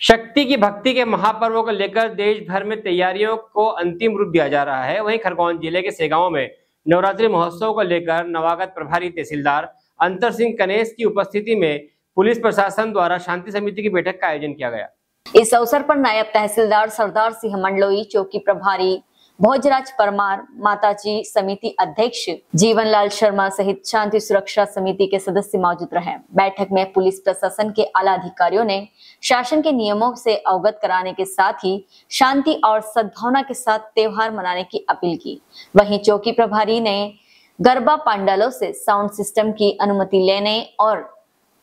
शक्ति की भक्ति के महापर्वों को लेकर देश भर में तैयारियों को अंतिम रूप दिया जा रहा है। वहीं खरगोन ज़िले के सेगांव में नवरात्रि महोत्सव को लेकर नवागत प्रभारी तहसीलदार अंतर सिंह कनेश की उपस्थिति में पुलिस प्रशासन द्वारा शांति समिति की बैठक का आयोजन किया गया। इस अवसर पर नायब तहसीलदार सरदार सिंह मंडलोई, चौकी प्रभारी भोजराज परमार, माताजी समिति अध्यक्ष, जीवनलाल शर्मा सहित शांति सुरक्षा समिति के सदस्य मौजूद रहे। बैठक में पुलिस प्रशासन के आला अधिकारियों ने शासन के नियमों से अवगत कराने के साथ ही शांति और सद्भावना के साथ त्योहार मनाने की अपील की। वहीं चौकी प्रभारी ने गरबा पांडालों से साउंड सिस्टम की अनुमति लेने और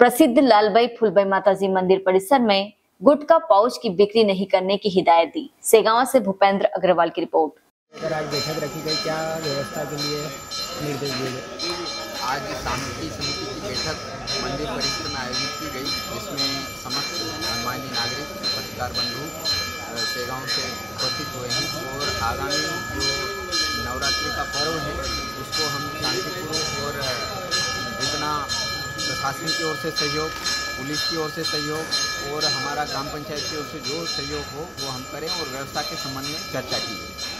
प्रसिद्ध लालबाई फुलबाई माताजी मंदिर परिसर में गुटका पाउच की बिक्री नहीं करने की हिदायत दी। सेगावा से भूपेंद्र अग्रवाल की रिपोर्ट। अगर आज बैठक रखी गई। क्या व्यवस्था के लिए निर्देश दिए गए? आज शांति समिति की बैठक मंदिर परिसर में आयोजित की गई, जिसमें समस्त मान्य नागरिक, पत्रकार बंधु सेगांव से उपस्थित हुए हैं और आगामी जो नवरात्रि का पर्व है, उसको हम शांतिपूर्वक और जितना प्रशासन की ओर से सहयोग, पुलिस की ओर से सहयोग और हमारा ग्राम पंचायत की ओर से जो सहयोग हो, वो हम करें और व्यवस्था के संबंध में चर्चा की